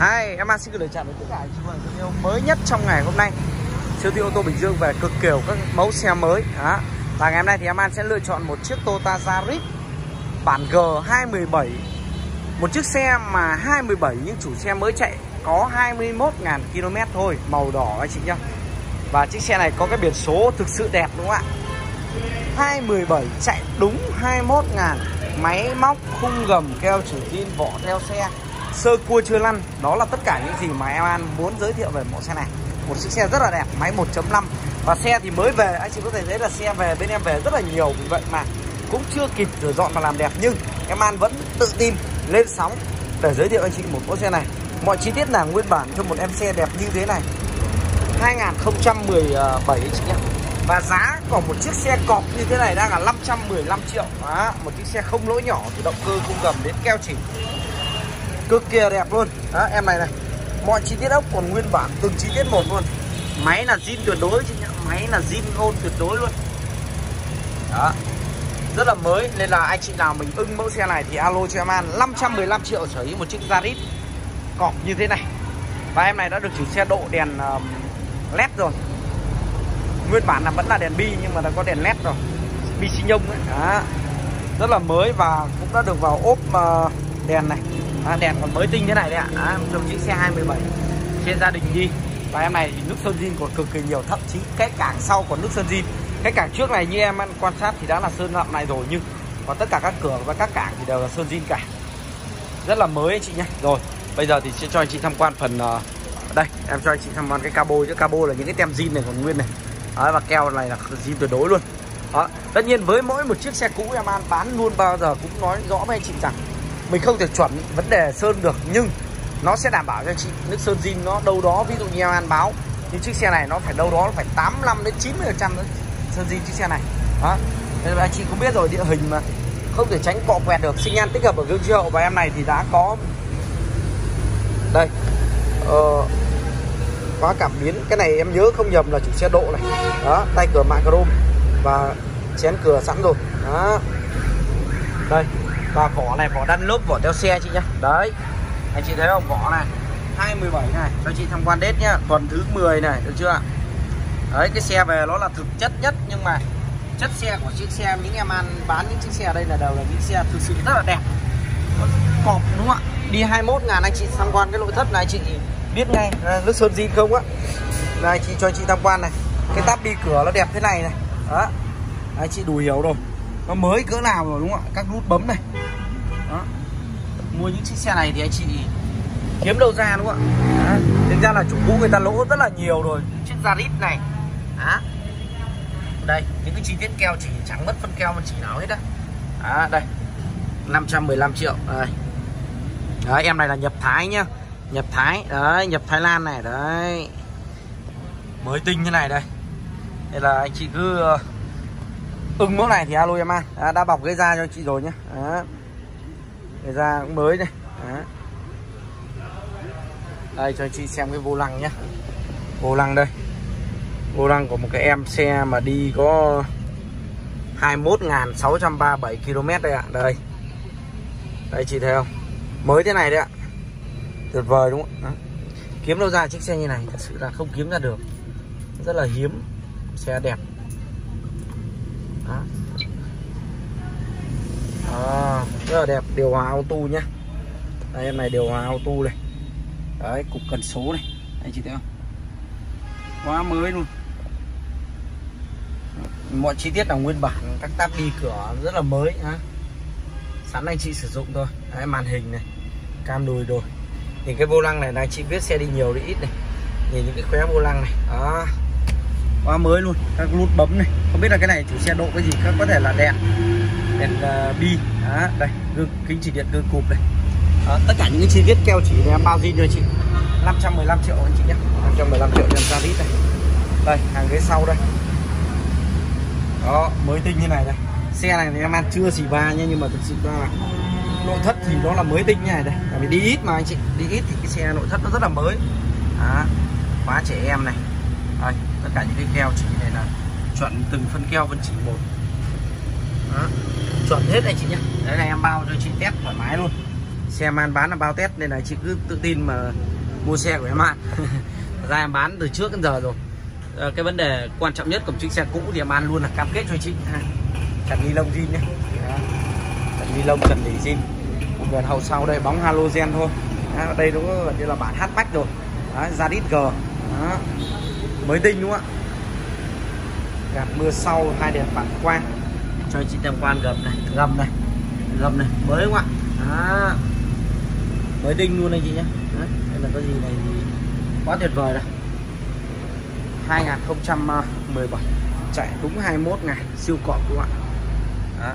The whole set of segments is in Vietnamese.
Hi, em xin gửi lời chào đến tất cả anh chị mọi người yêu mới nhất trong ngày hôm nay. Siêu thị ô tô Bình Dương về cực kiểu các mẫu xe mới. Đó. Và ngày hôm nay thì em sẽ lựa chọn một chiếc Toyota Yaris bản G217 Một chiếc xe mà 217 những chủ xe mới chạy có 21.000 km thôi Màu đỏ anh chị nhá. Và chiếc xe này có cái biển số thực sự đẹp đúng không ạ? 217 chạy đúng 21.000 Máy móc, khung gầm, keo chỉ tin, vỏ theo xe. Sơ cua chưa lăn. Đó là tất cả những gì mà em An muốn giới thiệu về mẫu xe này. Một chiếc xe rất là đẹp, máy 1.5 Và xe thì mới về, anh chị có thể thấy là xe về bên em về rất là nhiều. Vì vậy mà cũng chưa kịp rửa dọn và làm đẹp Nhưng em An vẫn tự tin lên sóng để giới thiệu anh chị một mẫu xe này. Mọi chi tiết là nguyên bản cho một em xe đẹp như thế này. 2017 anh chị nhé. Và giá của một chiếc xe cọp như thế này đang là 515 triệu. Đó, Một chiếc xe không lỗi nhỏ từ động cơ không gầm đến keo chỉ Cực kỳ đẹp luôn. Đó, Em này này. Mọi chi tiết ốc còn nguyên bản từng chi tiết một luôn. Máy là zin tuyệt đối chứ nhá. Máy là zin ôn tuyệt đối luôn. Đó. Rất là mới Nên là anh chị nào mình ưng mẫu xe này Thì alo cho em An 515 triệu sở hữu một chiếc Yaris Cọp như thế này. Và em này đã được chủ xe độ đèn led rồi. Nguyên bản là vẫn là đèn bi nhưng mà đã có đèn led rồi. Bi xi nhông ấy. Đó. rất là mới và cũng đã được vào ốp uh, đèn này à, đèn còn mới tinh thế này đấy ạ. À. trong chiếc xe 27 trên gia đình đi. Và em này thì nước sơn zin còn cực kỳ nhiều thậm chí cái cảng sau còn nước sơn zin. Cái cảng trước này như em quan sát thì đã là sơn lậm này rồi nhưng còn tất cả các cửa và các cảng thì đều là sơn zin cả. Rất là mới anh chị nhé rồi bây giờ thì sẽ cho anh chị tham quan phần uh, đây em cho anh chị tham quan cái cabo chứ. Cabo là những cái tem zin này còn nguyên này. Đấy, và keo này là zin tuyệt đối luôn. Đó. tất nhiên với mỗi một chiếc xe cũ em an bán luôn bao giờ cũng nói rõ với anh chị rằng mình không thể chuẩn vấn đề sơn được nhưng nó sẽ đảm bảo cho anh chị. Nước sơn zin nó đâu đó ví dụ như em an báo nhưng chiếc xe này nó phải đâu đó phải 85 đến 90 phần trăm sơn zin chiếc xe này. Đó. Nên anh chị cũng biết rồi địa hình mà. Không thể tránh cọ quẹt được. Sinh nhan tích hợp ở gương chiếu hậu và em này thì đã có đây. Ờ, khóa cảm biến. Cái này em nhớ không nhầm là chủ xe độ này. Đó tay cửa mạng chrome. Và chén cửa sẵn rồi. Đó. Đây và vỏ này, vỏ đan lốp, vỏ theo xe chị nhá. Đấy, anh chị thấy không? Vỏ này 217 này, cho chị tham quan đết nhá. Tuần thứ 10 này, được chưa đấy, cái xe về nó là thực chất nhất, nhưng mà chất xe của chiếc xe những em ăn, bán những chiếc xe đây là đều là những xe thực sự rất là đẹp. Cọp, đúng không ạ? Đi 21 ngàn, anh chị tham quan cái nội thất này, chị biết ngay nước sơn zin không á? Này, chị cho chị tham quan này. Cái tắp đi cửa nó đẹp thế này này. Đó. Anh chị đủ hiểu rồi. Nó mới cỡ nào rồi, đúng không ạ? Các nút bấm này đó. Mua những chiếc xe này thì anh chị kiếm đâu ra đúng không ạ? Thực ra là chủ cũ người ta lỗ rất là nhiều rồi. Chiếc Yaris này. Đó. Đây những cái chi tiết keo chỉ chẳng mất phân keo mà chỉ nào hết á. Đó đây. 515 triệu. Đây. Đấy, em này là nhập Thái nhá. Nhập Thái. Đấy nhập Thái Lan này. Đấy. Mới tinh như này đây. Đây là anh chị cứ ờ, ưng mẫu này thì alo em an đã, đã bọc ghế ra cho chị rồi nhé người da cũng mới đây. Đó. đây, cho anh chị xem cái vô lăng nhé vô lăng đây. Vô lăng của một cái em xe mà đi có 21.637 km đây ạ. Đây. Đây, chị thấy không? Mới thế này đấy ạ. Tuyệt vời đúng không ạ? Kiếm đâu ra chiếc xe như này, thật sự là không kiếm ra được. Rất là hiếm. Xe đẹp. Đó. À, rất là đẹp. Điều hòa auto nhá. Đây em này điều hòa auto này. Đấy cục cần số này. Anh chị thấy không? Quá mới luôn. Mọi chi tiết là nguyên bản. Các tab đi cửa rất là mới ha sẵn anh chị sử dụng thôi. Đấy, màn hình này cam đùi rồi. Nhìn cái vô lăng này là anh chị biết xe đi nhiều đi ít này. Nhìn những cái khóe vô lăng này. Đó. Quá mới luôn. Các nút bấm này. Không biết là cái này chủ xe độ cái gì các có thể là đèn đèn uh, bi. Đó đây gương kính chỉ điện gương cụp đây. Đó, tất cả những cái chi tiết keo chỉ này em bao zin cho chị? 515 triệu anh chị nhé. 515 triệu cho ra lít này đây hàng ghế sau đây. Đó mới tinh như này đây. Xe này thì em ăn chưa xì va nha nhưng mà thực sự là nội thất thì nó là mới tinh như này đây. Tại vì đi ít mà anh chị. Đi ít thì cái xe nội thất nó rất là mới. Đó, khóa trẻ em này. Đây, tất cả những cái keo chỉ này là chuẩn từng phân keo phân chỉ một đó, chuẩn hết anh chị nhé đấy là em bao cho chị test thoải mái luôn. Xe man bán là bao test nên là chị cứ tự tin mà mua xe của em An ra em bán từ trước đến giờ rồi. À, cái vấn đề quan trọng nhất của chiếc xe cũ thì em An luôn là cam kết cho chị. Ha. Ni lông zin nhé cần ni lông cần lì zin. Gần hậu sau đây bóng halogen thôi. À, đây đúng gần như là bản hatchback rồi. Đấy, Zadit G. Đó. mới tinh đúng không ạ? Gạt mưa sau hai đèn phản quang cho chị tham quan gầm này gầm này gầm này, mới không ạ đó. mới tinh luôn anh chị nhé đây là có gì này thì quá tuyệt vời rồi 2017 chạy đúng 21 ngày, siêu cọp các bạn Đó.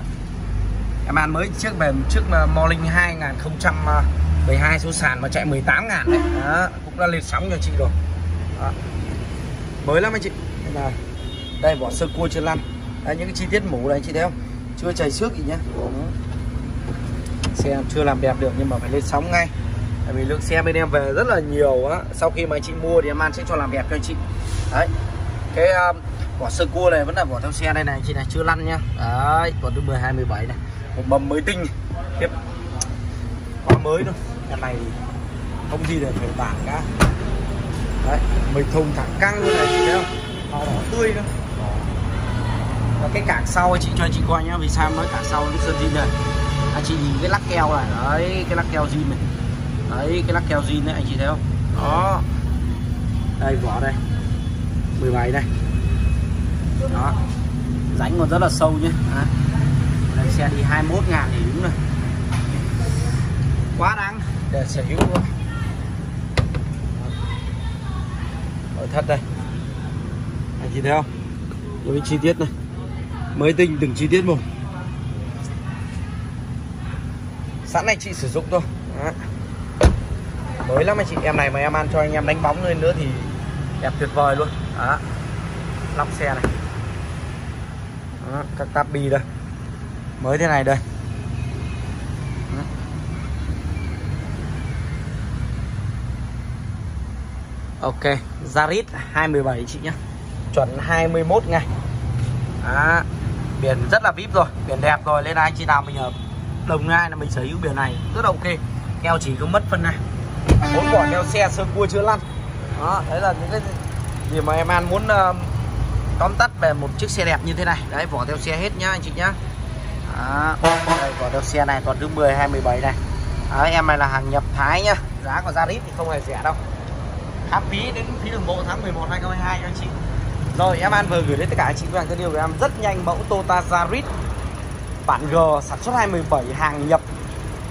em ăn mới trước về, trước mà Morning 2012 số sàn mà chạy 18 ngàn đấy Đó. cũng đã lên sóng cho chị rồi Đó. mới lắm anh chị đây là đây, vỏ sơ cua chưa lăn đây những cái chi tiết mũ này chị thấy không? Chưa chảy xước gì nhá. Xe chưa làm đẹp được nhưng mà phải lên sóng ngay. Tại vì lượng xe bên em về rất là nhiều á. Sau khi mà chị mua thì em an sẽ cho làm đẹp cho anh chị. Đấy. Cái um, vỏ sơ cua này vẫn là vỏ theo xe đây này chị này chưa lăn nhá. Đấy còn từ 12 17 này. Một mầm mới tinh. Tiếp. Quá mới luôn. Cái này không gì để phải bản cả. Đấy mình thùng thẳng căng luôn này chị thấy không? Màu đỏ tươi nữa và cái cảng sau chị cho chị coi nhá, vì sao nói cảng sau cái sơn zin này anh à, chị nhìn cái lắc keo này, đấy, cái lắc keo zin này. Đấy, cái lắc keo zin đấy, anh chị thấy không? Đó. Đây, vỏ đây. 17 đây. Đó. Rãnh còn rất là sâu nhé à. đây, xe đi 21 ngàn thì đúng rồi. Quá đáng. Để sở hữu luôn. Ở thật đây. Anh chị thấy không? Những chi tiết này mới tinh từng chi tiết một sẵn này chị sử dụng thôi Đó. mới lắm anh chị, em này mà em ăn cho anh em đánh bóng lên nữa thì đẹp tuyệt vời luôn Đó. lắp xe này Đó. các táp bi đây mới thế này đây Đó. ok, Zarit 217 chị nhé chuẩn 21 ngày Đó biển rất là vip rồi biển đẹp rồi lên anh chị nào mình ở đồng nai là mình sở hữu biển này rất là ok. Keo chỉ có mất phân này. Bốn quả keo xe sơ cua chưa lăn. Đó đấy là những cái gì mà em an muốn uh, tóm tắt về một chiếc xe đẹp như thế này. Đấy vỏ theo xe hết nhá anh chị nhá. Đó. đây vỏ theo xe này còn thứ 10 hay 17 này. Đó, em này là hàng nhập Thái nhá. Giá của ra thì không hề rẻ đâu. Áp phí đến phí đường bộ tháng 11 2022 cho anh chị rồi, em An vừa gửi đến tất cả anh chị và thân yêu của em rất nhanh mẫu Toyota Yaris. Bản G sản xuất 2017 hàng nhập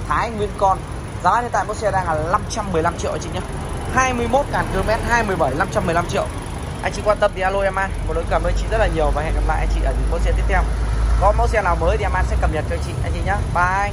Thái nguyên con. Giá hiện tại mẫu xe đang là 515 triệu anh chị nhé. 21.000 km 217 515 triệu. Anh chị quan tâm thì alo em An. Một lần cảm ơn chị rất là nhiều và hẹn gặp lại anh chị ở những mẫu xe tiếp theo. Có mẫu xe nào mới thì em An sẽ cập nhật cho anh chị anh chị nhé. Bye.